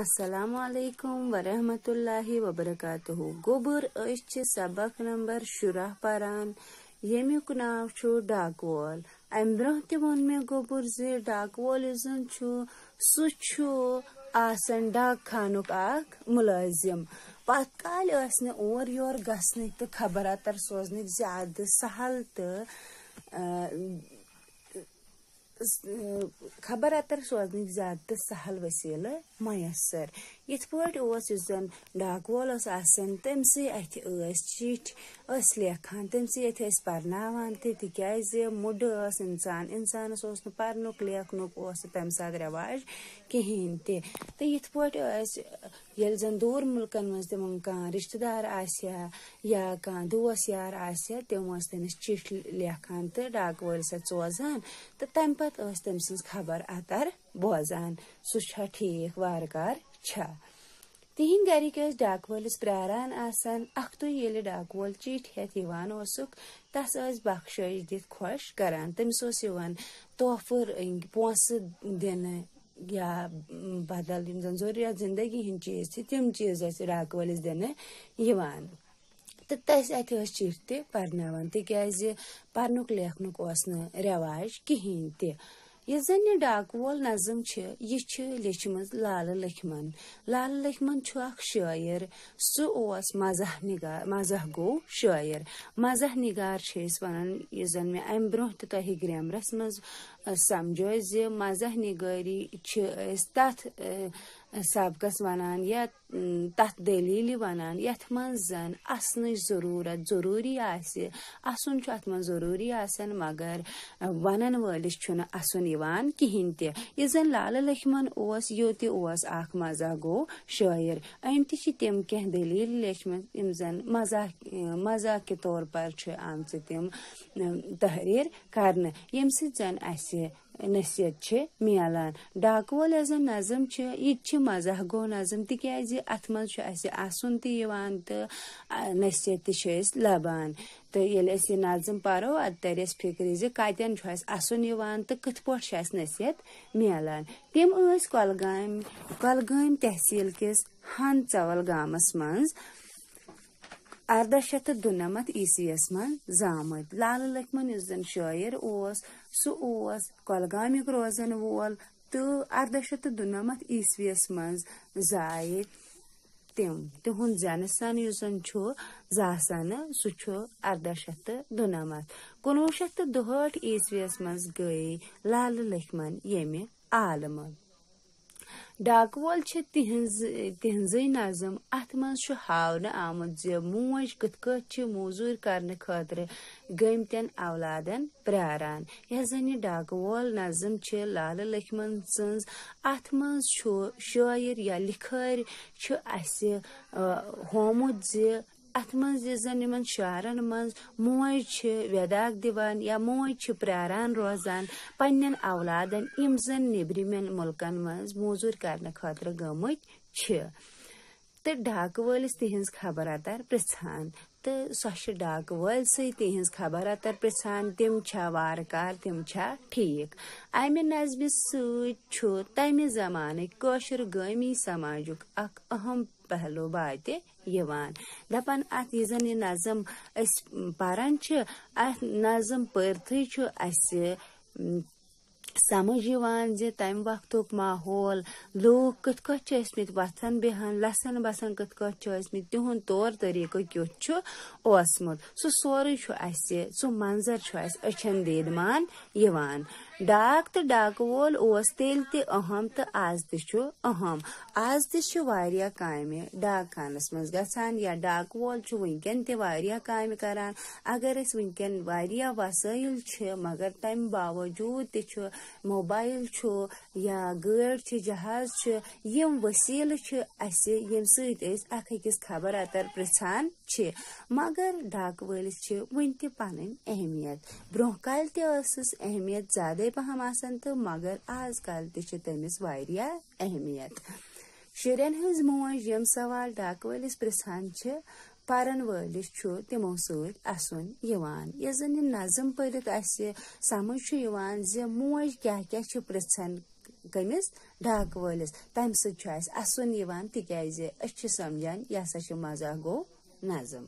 السلام علیکم ورحمۃ اللہ وبرکاتہ گوبر أسۍ سبق نمبر شُراہ پران ییٚمیُک ناو چھُ ڈاک وول امہِ برونٛہہ تہِ ووٚن مےٚ گوٚبُر زِ ڈاک وول یُس زن چھُ سُہ چھُ آسان ڈاک خانُک اکھ مُلٲزِم پتہٕ کالہِ ٲسۍ نہٕ اور یور گژھنٕکۍ تہٕ خبر اتر سوزنٕکۍ زیادٕ سہل تہٕ خبر اتر سوزنٕکۍ زیادٕ تہٕ سہل وسیٖلہٕ میسر یِتھ پٲٹھۍ اوس یُس زن ڈاک وول اوس آسان تٔمسٕے اتھِ ٲسۍ چِٹھۍ ٲسۍ لیکھان تٔمسٕے اتھِ ٲسۍ پرناوان تہِ تِکیازِ مُڈٕ ٲس انسان انسانس اوس نہٕ پرنُک لیکھنُک اوس نہٕ تمہِ ساتہٕ رٮ۪واج کہیٖنۍ تہِ تہٕ یِتھ پٲٹھۍ ٲسۍ ییٚلہِ زن دوٗر مُلکن منٛز تِمن کانٛہہ رشتہٕ دار آسہِ ہا یا کانٛہہ دوس یار آسہِ ہا تِم ٲسۍ تٔمِس چِٹھۍ لیکھان تہٕ ڈاک وٲلِس اتھِ سوزان تہٕ تمہِ پتہٕ ٲسۍ تٔمۍ سٕنٛز خبر اتر بوزان سُہ چھا ٹھیٖک وارٕ کار چھا تِہنٛدۍ گرِکۍ ٲسۍ ڈاک وٲلِس پیاران آسان اکھتُے ڈاک وول چِٹھۍ ہٮ۪تھ یِوان اوسُکھ تس ٲسۍ بخشٲیش دِتھ خۄش کران۔ تٔمِس اوس یِوان تحفہٕ یا بدل یِم زن ضروٗریات زندگی ہٕنٛدۍ چیٖز چھِ تِم چیٖز ٲسۍ ڈاک وٲلِس دِنہٕ یِوان۔ تہٕ تٔسۍ اتھِ ٲسۍ چِٹھۍ تہِ پرناوان تِکیازِ پرنُک لیکھنُک اوس نہٕ یُس زن یہ ڈاک وول نظم یہ یہِ لال لیچھمٕژ لالہ لکھمن لالہٕ شاعر سہ اکھ اوس مزاح نگار مزاح گو شاعر۔ مزاح نگار چھِ أسۍ ونان یہ زن میں ام برہ تہ تۄہہِ گرٛیمرس منٛز سمجھٲے زِ مزاح نگٲری چھِ أسۍ تتھ سبقس ونان یا تتھ دٔلیٖلہِ ونان یتھ منٛز زن اسنٕچ ضروٗرت، ضروٗری آسہِ اسُن چھُ اتھ منٛز ضروٗری آسان مگر ونن وٲلِس چھُنہٕ اسُن یِوان کہیٖنۍ تہِ یُس زن لالہٕ لٔکھمن اوس یہِ تہِ اوس اکھ مزاح گوٚو شٲعر أمۍ تہِ چھِ تِم کینٛہہ دٔلیٖل لیچھمٕژ یِم زن مزاح مزاح کے طور پر چھِ آمژٕ تِم تحریر کرنہٕ ییٚمہِ سۭتۍ زن اسہِ نصیحت چھِ میلان۔ ڈاک وول یۄس زن نظم چھِ یہِ تہِ چھِ مزاح گوٚو نظم تِکیازِ اتھ منٛز چھُ اسہِ آسُن تہِ یِوان تہٕ نصیحت تہِ چھِ أسۍ لبان۔ تہٕ ییٚلہِ أسۍ یہِ نظم پرو ادٕ ترِ اسہِ فکرِ زِ کتٮ۪ن چھُ اسہِ اسُن یِوان تہٕ کِتھ پٲٹھۍ چھِ اسہِ نصیحت؟ میلان۔ تِم ٲسۍ کۄلگامہِ کۄلگٲمۍ تحصیل کِس ہن ژول گامس منٛز۔ اردہ شیٚتھ تہٕ دُنمتھ عیسویس منٛز زامٕتۍ لالہٕ لٔکھمن یُس زن شٲعر اوس سُہ اوس کۄلگامیُک روزن وول تہٕ اردہ شیٚتھ تہٕ دُنمتھ عیسویس منٛز زایہِ تِم تِہُنٛد زینہٕ سن یُس زن چھُ زاسنہٕ سُہ چھُ اردہ شیٚتھ تہٕ دُنمتھ کُنوُہ شیٚتھ تہٕ دُہٲٹھ عیسویس منٛز گٔیے لالہٕ لٔکھمن ییٚمہِ عالمہٕ ڈاک وول چھِ تِہنٛز تِہنٛزٕے نظم، اتھ منٛز چھُ ہاونہٕ آمُت زِ موج کِتھ کٲٹھۍ چھِ موزوٗرۍ کرنہٕ خٲطرٕ گٔمتٮ۪ن اولادن پیاران یۄس زن یہِ ڈاک وول نظم چھِ، لالہٕ لٔکھمن سٕنٛز، اتھ منٛز چھُ شٲعر یا لِکھٲرۍ چھُ اسہِ ہومُت زِ اتھ منٛز یُس زن یِمن شعرن منٛز موج چھِ ویداک دِوان یا موج چھِ پیاران روزان پننٮ۪ن اولادن یِم زن نیبرِمٮ۪ن مُلکن منٛز موزوٗرۍ کرنہٕ خٲطرٕ گٔمٕتۍ چھِ۔ تہٕ ڈاکہٕ وٲلِس تِہنٛز خبر اتر پرژھان۔ تہٕ سۄ چھِ ڈاکہٕ وٲلسٕے تِہنٛز خبر اتر پرژھان، تِم چھا وارٕ کار تِم چھا ٹھیٖک۔ امہِ نظمہِ سۭتۍ چھُ تمہِ زمانٕکۍ کٲشُر گٲمی سماجُک اکھ اہم پہلو باتہِ یِوان۔ دپان ات یہ زن یہ نظم اس پران چھ ات نظم پٔرتھٕے چھ اس سمجھ یِوان زِ تمہِ وقتُک ماحول، لوٗکھ کِتھ کٲٹھۍ چھِ ٲسمٕتۍ وۄتھان بیٚہان لسان بسان کِتھ کٲٹھۍ چھِ ٲسمٕتۍ تِہُنٛد طور طٔریٖقہٕ کیُتھ چھُ اوسمُت؟ سُہ سورُے چھُ اسہِ، سُہ منظر چھُ اسہِ أچھن دیدمان یِوان۔ ڈاک تہٕ ڈاکہٕ وول اوس تیٚلہِ تہِ اہم تہٕ آز تہِ چھُ اہم۔ آز تہِ چھِ واریاہ کامہِ ڈاک خانس منٛز گژھان یا ڈاکہٕ وول چھُ وُنکیٚن تہِ واریاہ کامہِ کران۔ اگر أسۍ وُنکیٚن واریاہ وسٲیل چھِ، مگر تمہِ باوجوٗد تہِ چھُ موبایل چھُ یا گٲڑۍ چھِ جہاز چھِ یِم وسیٖلہٕ چھِ اسہِ ییٚمہِ سۭتۍ أسۍ اکھ أکِس خبر اتر پرژھان چھِ مگر ڈاکہٕ وٲلِس چھِ وُنہِ تہِ پنٕنۍ اہمیت برونٛہہ کالہِ تہِ ٲسٕس اہمیت زیادے پہم آسان تہٕ مگر آز کل تہِ چھِ تٔمِس واریاہ اہمیت شُرٮ۪ن ہٕنٛز موج یِم سوال ڈاکہٕ وٲلِس پرژھان چھِ پرن وٲلِس چھُ تِمو سۭتۍ اَسُن یِوان۔ یُس زن یہِ نظم پٔرِتھ اَسہِ سمجھ چھُ یِوان زِ موج کیاہ کیاہ چھِ تَمہِ سۭتۍ چھُ اَسہِ اَسُن یِوان اسن أسۍ چھِ سمجھان یہِ ہسا چھُ مزہ گوٚو نظم۔